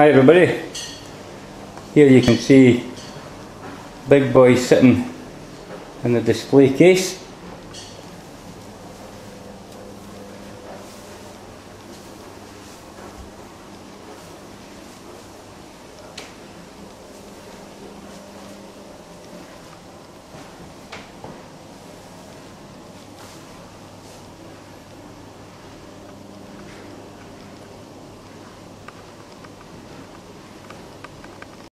Hi everybody. Here you can see Big Boy sitting in the display case.